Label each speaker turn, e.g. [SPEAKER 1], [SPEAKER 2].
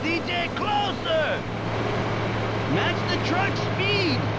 [SPEAKER 1] CJ, closer! Match the truck speed!